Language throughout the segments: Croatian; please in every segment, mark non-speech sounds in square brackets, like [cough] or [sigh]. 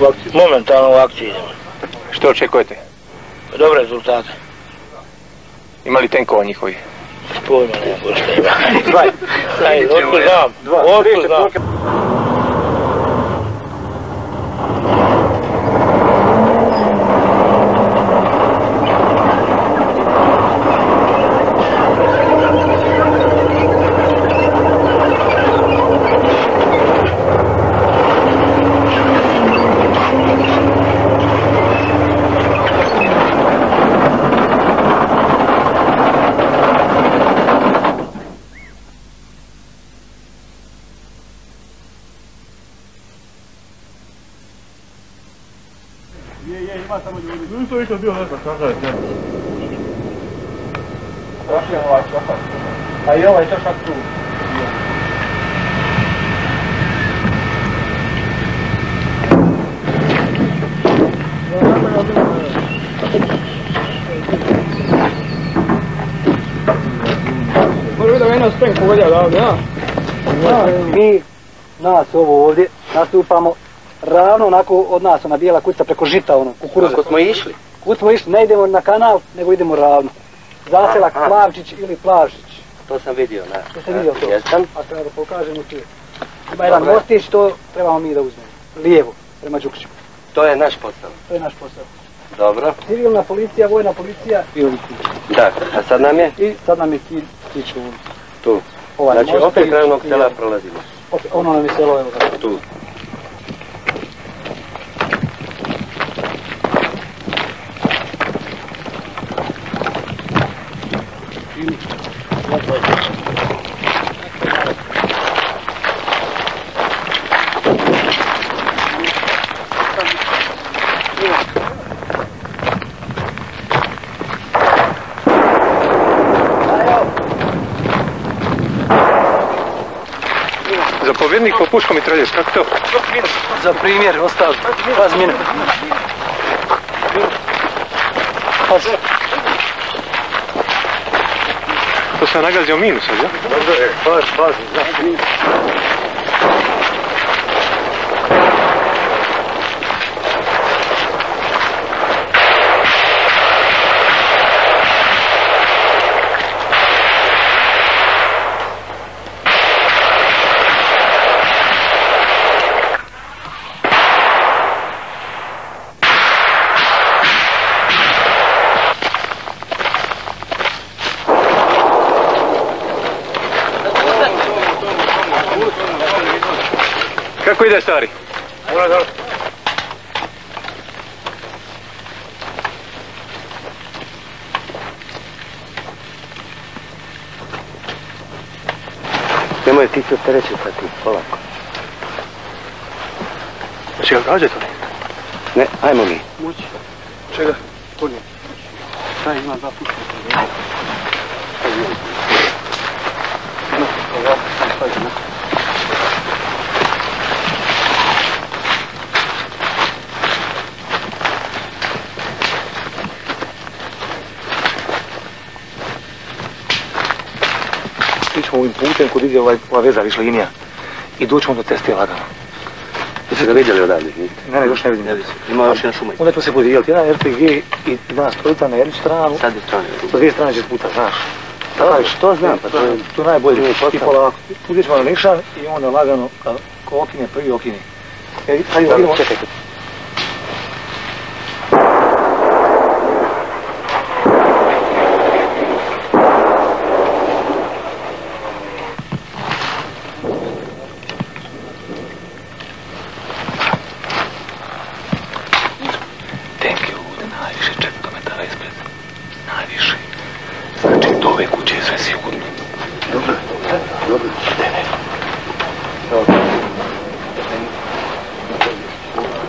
u akciju? Momentalno u akciji idemo. Što očekujete? Dobre rezultate. Ima li tenkova njihovi? Pojma nema ko šta ima. Dvaj. Ajde, otkud znam? Otkud znam? A i ovaj čašak tu. Mi, nas ovo ovdje, nastupamo ravno onako od nas, ona bijela kuća preko žita, ono, kukuruza. Ako smo išli, Kud smo išli, ne idemo na kanal, nego idemo ravno. Zaselak. Plavčić ili Plažić. to sam vidio, na. Jeste vidio to? Jesam. A sada da pokažemo tu. Ima jedan mostić, to trebamo mi da uzmemo. Lijevo, prema Đukiću. To je naš posao. To je naš posao. Dobro. Civilna policija, vojna policija i ovi. Da, a sad nam je I sad nam je stići ovdje. tu. Ovaj Znači, opet kraj onog i- sela prolazimo. opet ono nam je selo, evo ga. Tu. Zapovjednik po puškom i treljes, kako to? Za primjer, ostavi. Razmjene. Pazi. To sam nagazio minus, sad, ja? Baš, baš, Kako ide, stari? Nemoj ti se opterećivati, polako. Hoće ga gađati oni? Ne, ajmo mi. Čega? Konje. Taj ima dva puta. Ićemo ovim putem kod ide ovaj, ova veza viš linija. I doćemo do ceste lagano. Jeste ga vidjeli odavde? Ne, ne, još ne vidim. Ima još jedan šumaj. Onda ćemo se podijeliti. Jedan RPG i dva strojica na jednu stranu. Sad je strane. Sa dvije strane će puta, znaš. Dobro, što znam, pa to je... To je najbolje. I polako. Tu ćemo na nišan i onda lagano, ko okine, prvi okine. E, sad idemo. Čekajte. Tank je ovdje najviše 400 metara ispred. Najviše. Znači, do ove kuće je sve sigurno. Dobro, dobro. Uzeli kući. Ne, tamo u ovoj kući, preko puta, tamo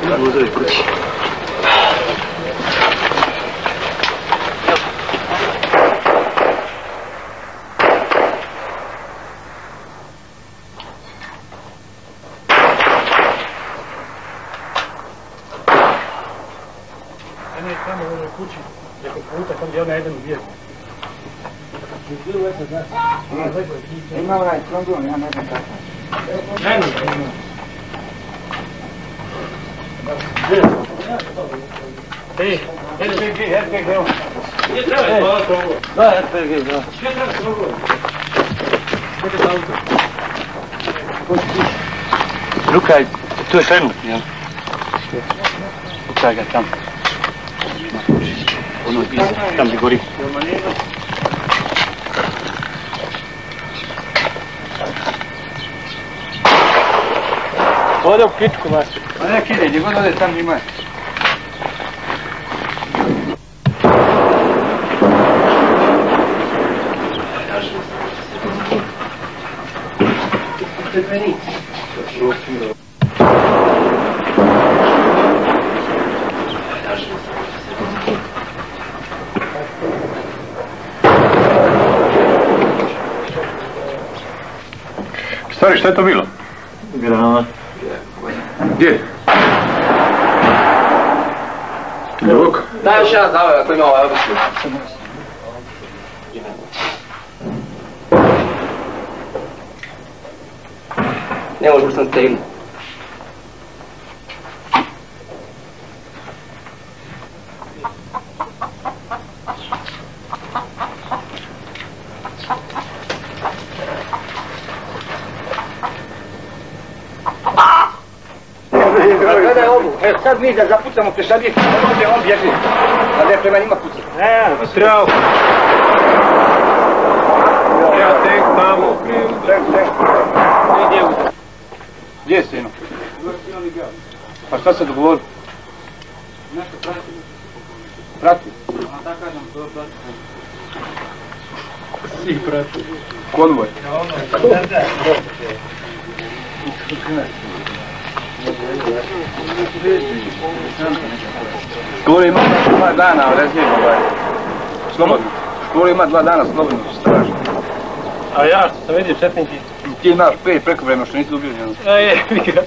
gdje ona jedan uvijek. Ima onaj tromblon, ja ne znam kako. Ne, ne, ne. Luka, tu je fermu, jel? Luka ga tam. Ono je tam gdje gori. Ode u kitku vas. A ne kide, gdje god ode tam ima. Stari, šta je to bilo? Granat. Gdje? Duboko? Daj još jedan zavoj ako ima ovaj obični. Ne može sam stegnu. Gledaj ovu, e sad mi da zapucamo pešadije, ovdje on bježi. A ne prema njima puca. Ne, treba. Ja tek tamo krenu. Ček, ček. Gdje je sinu? Pa šta se dogovori? Prati. Svi prati. Konvoj. Škola ima dva dana, rezim ovaj. Slobodno. Škola ima dva dana slobodno, strašno. A ja što sam vidio četniki. Ti imaš pet preko vremena što nisi dobio nijedno. [laughs] A je, vi ga.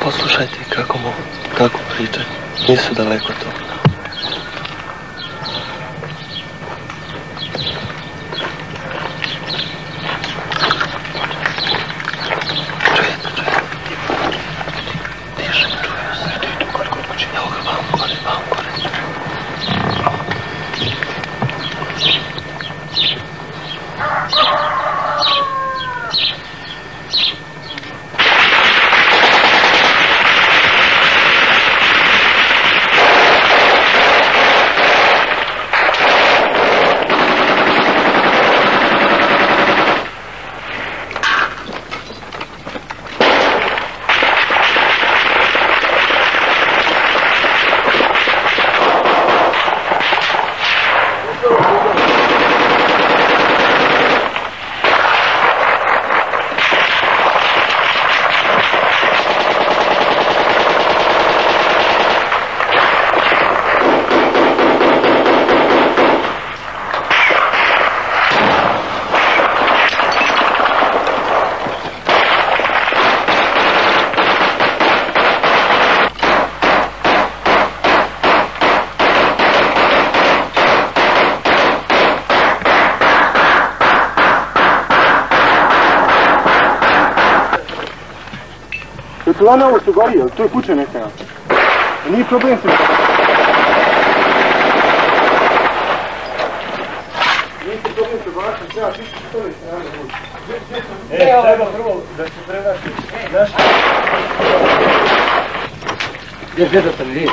Poslušajte kako mu, kako. Nisu daleko to. Pilana ovo što gori, to je kuća neka. Nije problem se. Nije problem se baša, treba ti što li E, treba prvo da se prenaši. Znaš? Gdje je djedo sam lijepo?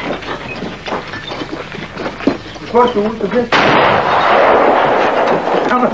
Pošto u gdje? kuće,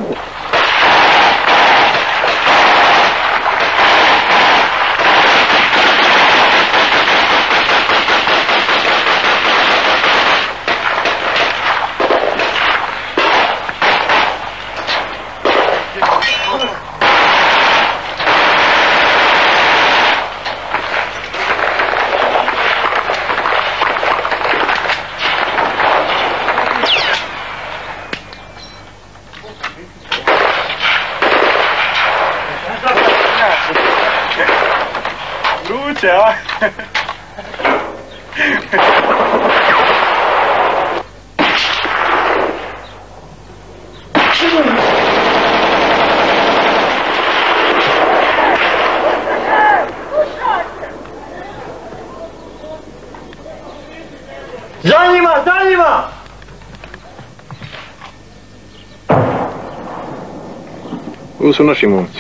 Ovo su naši momci.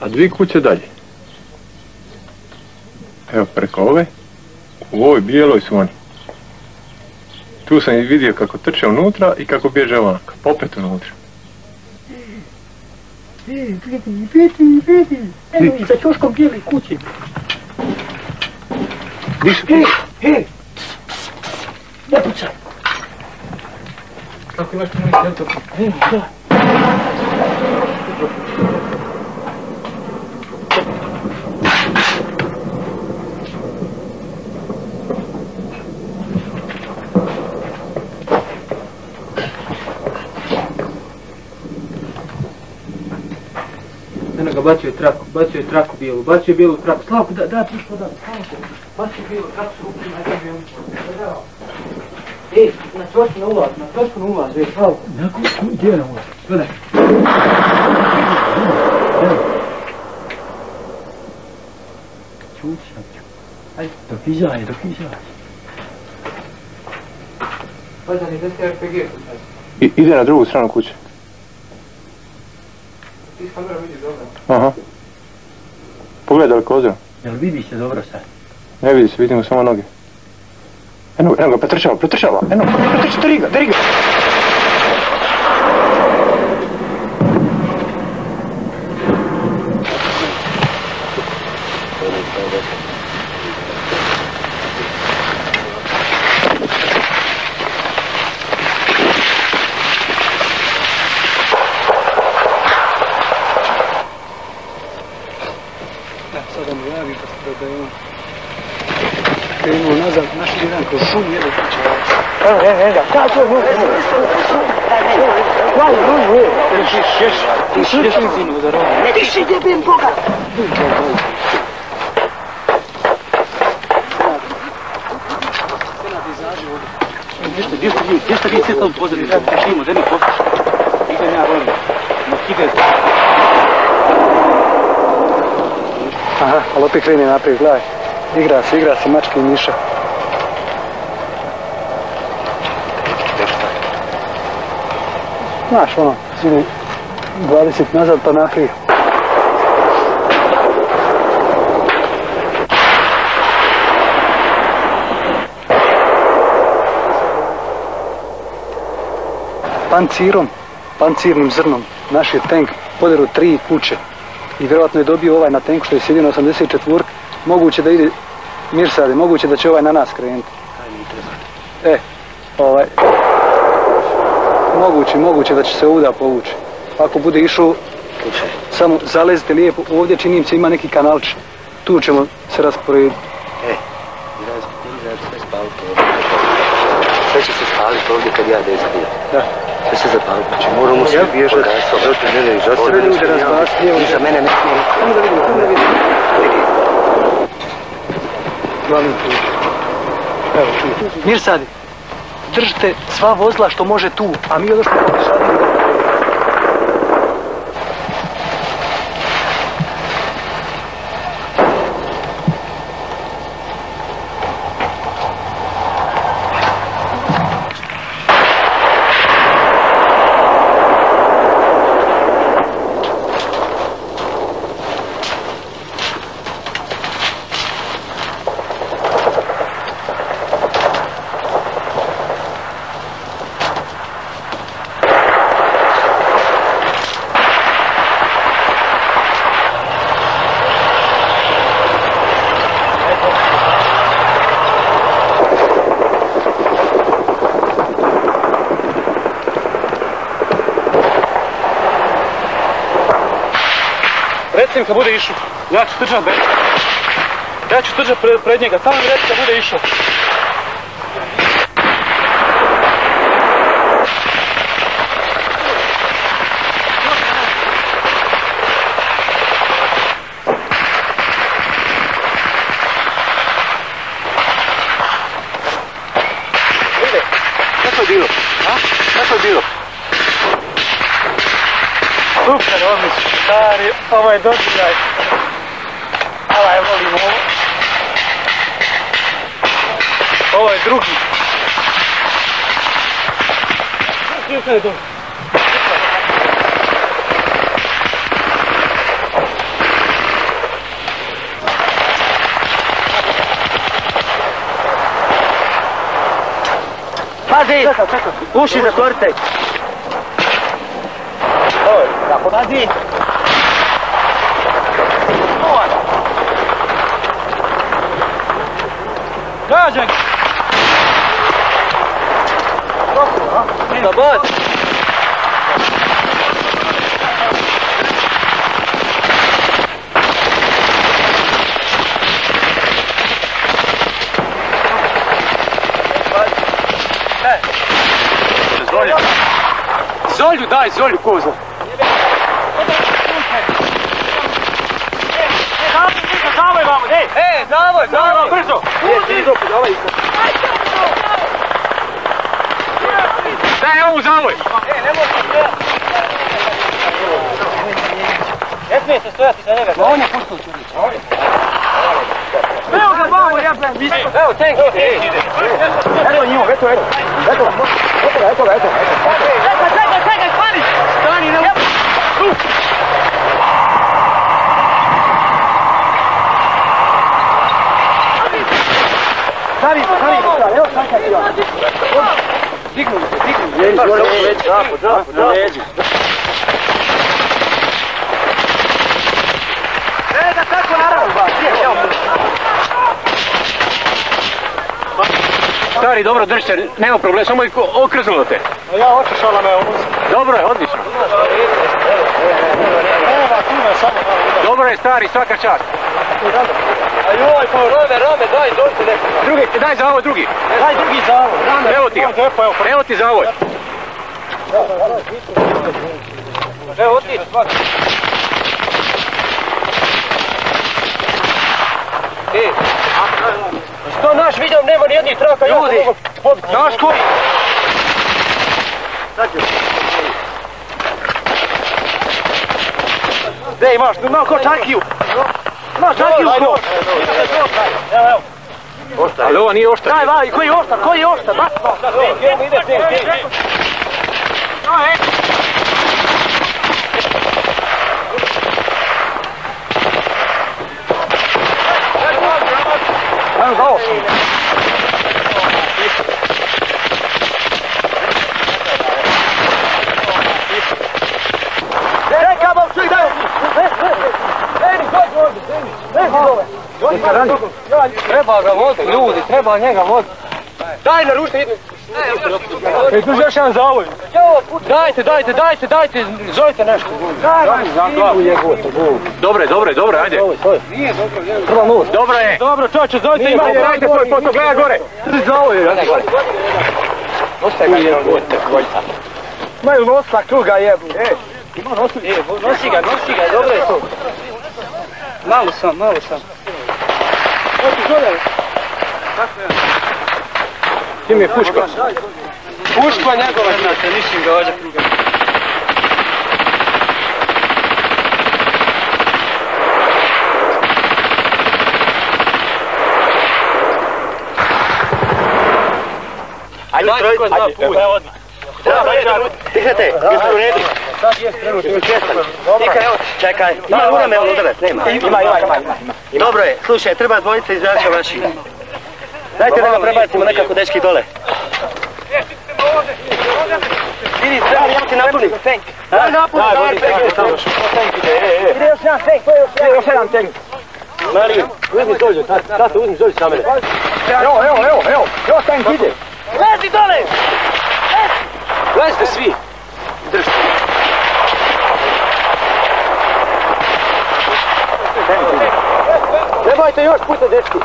A dvi kuće dalje. Evo preko ove. U ovoj bijeloj su oni. Tu sam ih vidio kako trče unutra i kako bježe ovako. Opet unutra. Evo i za čoškom bijeli kući. Di su? Ne pucaj! Kako imaš puno to? Evo, da. Ga bacio je traku, bacio je traku bijelu, bacio je bijelu traku. Slavko, da, da, prišlo da, Slavko. Bacio je bijelu traku, upri, na tebi on. Na čošku na ulaz, na čošku na ulaz, ej, Slavko. Nakon, gdje je ovo? Gledaj. Čući, Ajde, dok izaje, dok izaje. Pazan, gdje ste RPG? I, ide na drugu stranu kuće. Ti s kamerom vidiš dobro. Aha. Pogledaj daleko ozirno. Jel vidi se dobro sad? Ne vidi se, vidimo samo noge. Eno, eno ga, pretrčava, pretrčava. Eno, pretrči, deri ga, deri ga. Evo, evo, evo, da, to je moj, Hvala, moj, moj. Ti šeš, ti šeš zinu za rogu. Ne, ti si jebem Boga. Gdje ste vi, gdje ste vi sve to pozorili? Da pešimo, da mi poslušaj. Idem ja volim. Ma kide. Aha, ali opet krene naprijed, gledaj. Igra se, igra se mačke i miša. Znaš ono, sili 20 nazad pa nakrije. Pancirom, pancirnim zrnom, naš je tank poderu tri kuće i vjerojatno je dobio ovaj na tenku što je sjedio na 84 moguće da ide Mirsade, moguće da će ovaj na nas krenuti. E, ovaj, moguće, moguće da će se ovuda povući. Ako bude išao, samo zalezite lijepo, ovdje činim se ima neki kanalč, tu ćemo se rasporediti. Sve će se spaliti ovdje kad ja despijem. Da. Sve se zapaliti. Znači moramo svi bježati. Protiv mene i žao Sve ljude razbaciti, lijevo, Iza mene ne smije niko. Samo da vidimo, samo da vidimo. Glavni put. Evo, čuj. Mirsadi, držite sva vozila što može tu, a mi po pješadiju. Recim kad bude išao. Ja ću bez. Ja ću trčat pred, pred njega. Samo mi reci kad bude išao. Super, odlično. Je doživljaj. Ovaj, volim ovo. Ovo je drugi. Pazi! Uši zatvorite! Pazi! Já, gente. Tá bom? Zolho, dá, zolho, coisa. Dej! E, zavoj, zavoj, brzo. Daj ovu zavoj. Ne smije se stojati za njega. On je pustio čovječ. Evo ga vamo, jebem! Evo, tank ide. Eto njemu, eto, eto. Eto, eto, eto, eto. Čekaj, čekaj, čekaj, stani! Stani, ne... Stavi, stavi, stavi, evo sam kad ja. Dignu se, dignu. Jeli, gore. Zapo, zapo, na. Ne, da tako naravno, ba, evo. Stari, dobro, držite, nema problema, samo je ko- okrznulo te. Ja otišala me ovo. Dobro je, odlično. Samo. Dobro je, stari, svaka čast. Ajoj, pa Rome, Rome, daj, dođi neko. Drugi, daj zavoj, drugi. Daj drugi zavod. Evo ti ga. Evo ti zavoj. Evo, svaki. E, što naš vidio, nema ni jednih traka, ljudi. Znaš ko? Gdje imaš, tu ima ko čakiju. Imaš čakiju ko? Ali ovo nije oštar. Daj, vaj, koji je oštar, koji je oštar, da? Ajmo za ovo. Čekaj, bol, čuj, daj! Eni, dođi ovdje, Eni, Eni, dole. Treba ga voditi, ljudi, treba njega voditi. Daj, naručite, idem. Ej, tu još jedan zavoj. Dajte, dajte, dajte, dajte, zovite nešto. Dobro je, dobro je, dobro je, ajde. Prva nula. Dobro je. Dobro, čovječe, zovite Ima, dajte svoj posao, gledaj gore. Zavoj, ja. Imaju nosak, tu ga jebu. E, Nosi ga, nosi ga, dobro je to. Malo sam, malo sam. Ti mi je puška. Puška njegova, znate, nisam ga ovdje pruga. Ajde, trojica, zna ajde, put. evo odmah. Dihnete, jeste u redu? Jesi svjestan? Dika, evo, čekaj, ima urame u udarac, nema. ima, ima, ima, ima. Dobro je, slušaj, treba dvojica iz braća vaših. Dajte da ga prebacimo nekako dečki dole. Vidi, stari, ja ti napunim. Da, napunim, daj, Ide još jedan tank, to je još jedan, još jedan tank. Mali, uzmi dođu, tato, uzmi dođu sa mene. Evo, evo, evo, evo, još tank ide. Lezi dole! Lezite svi. Držite. Nemojte još puta, dečki.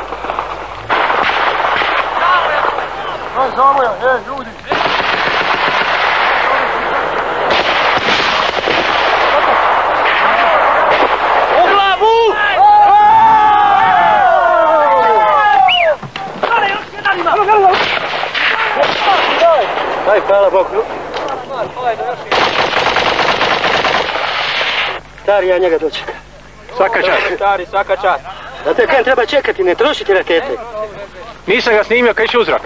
U glavu! Daj, hvala Bogu. Stari, ja njega dočekam. Svaka čast. Stari, svaka čast. Da te kan treba čekati, ne trošiti rakete. Nisam ga snimio kad ići uzrak.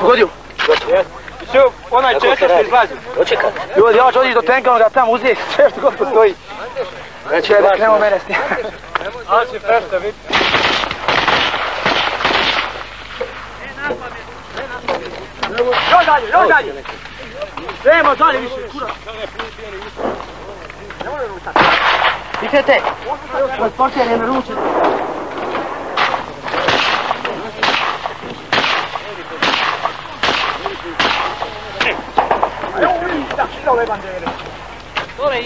Pogodio? Sve, onaj četak izlazi. Dočekam. Ljudi, ja ću odići do tenka, on ga tamo uzeti, [laughs] sve što god postoji. Znači, Čekaj, važno. nemo mene snimati. Ali si fešta, vidi. Još dalje, još dalje! Nemo dalje više, kura. Tišete! Transporter je naručen.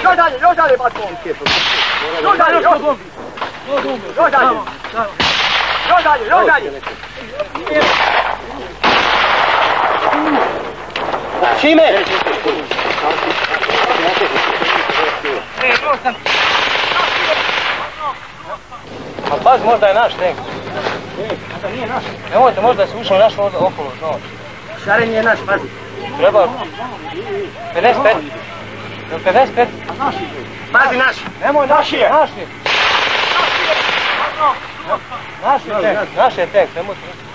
Još dalje, još dalje, baš bombi. Još dalje, još bombi. Još dalje. Još dalje, još dalje. Šime! A paz, možda je naš tank. Nemojte, možda je se ušao naš ovdje okolo, no. Šaren je naš, pazi. Treba 55. Jel 55? Pazi naš. Nemoj, naš je. Naš je. Naš je tank, naš je tank, nemojte.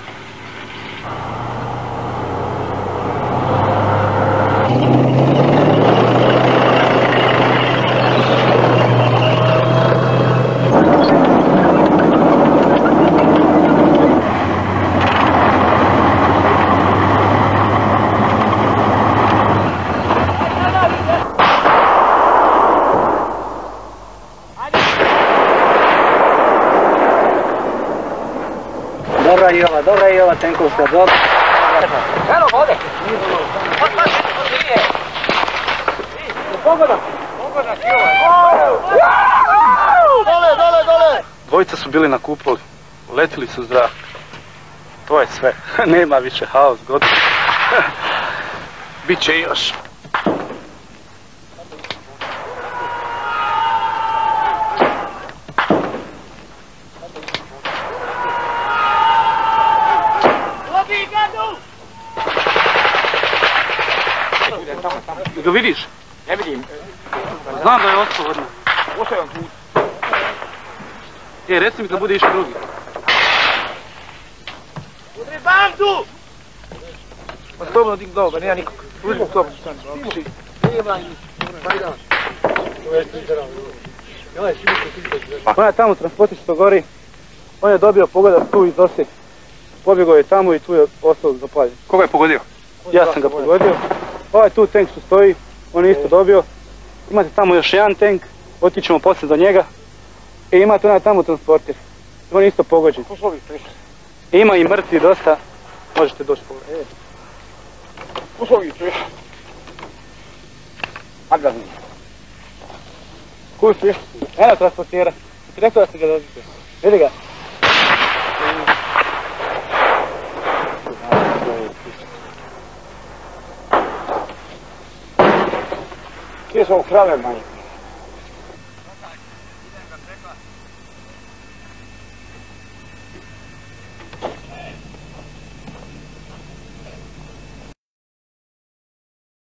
Ova, je tenkovska, dobra. Eno, vode. Pogoda. Pogoda ti ovaj. Dvojica su bili na kupoli, letili su zrak. To je sve. [laughs] Nema više haos, gotovo. [laughs] Biće još. Ga vidiš? Ne vidim. Znam da je ostao. Ostao je on put. E, reci mi kad bude išao drugi. Pa slobodno dig dobro, nema nikog. Uzmog slobodno stani. On je tamo transportir što gori. On je dobio pogodak tu iz Osijek. Pobjegao je tamo i tu je ostao zapaljen. Koga je pogodio? Ja sam ga pogodio. Ovaj tu tank što stoji, on je isto dobio. Imate tamo još jedan tank, otićemo poslije do njega. I imate onaj tamo transportir. On je isto pogođen. Ima i mrtvi dosta. Možete doći pogledati. Uslovi, čuješ. Agazno. Kuj si? Eno transportira. Ti rekao da ste ga dobite. Vidi ga. Gdje su ovo krave manje?